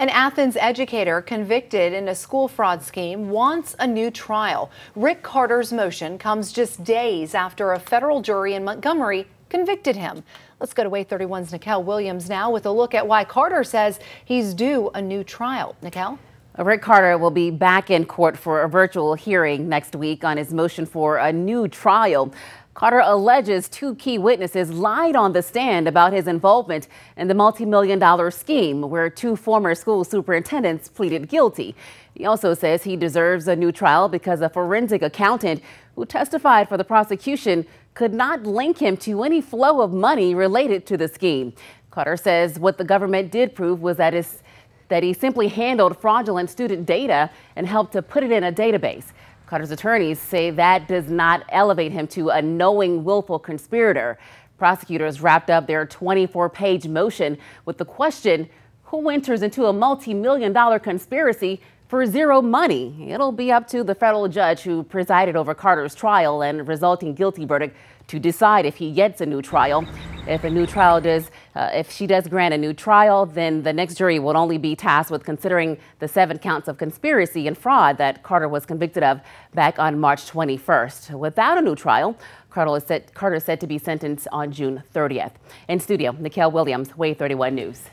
An Athens educator convicted in a school fraud scheme wants a new trial. Rick Carter's motion comes just days after a federal jury in Montgomery convicted him. Let's go to WAAY 31's Nikel Williams now with a look at why Carter says he's due a new trial. Nikel? Uh, Rick Carter will be back in court for a virtual hearing next week on his motion for a new trial. Carter alleges two key witnesses lied on the stand about his involvement in the multi-million dollar scheme where two former school superintendents pleaded guilty. He also says he deserves a new trial because a forensic accountant who testified for the prosecution could not link him to any flow of money related to the scheme. Carter says what the government did prove was that, that he simply handled fraudulent student data and helped to put it in a database. Carter's attorneys say that does not elevate him to a knowing, willful conspirator. Prosecutors wrapped up their 24 page motion with the question who enters into a multi million dollar conspiracy for zero money. It'll be up to the federal judge who presided over Carter's trial and resulting guilty verdict to decide if he gets a new trial. If a new trial does, uh, if she does grant a new trial, then the next jury will only be tasked with considering the seven counts of conspiracy and fraud that Carter was convicted of back on March 21st. Without a new trial, Carter is set, Carter is set to be sentenced on June 30th. In studio, Nikel Williams, WAAY 31 News.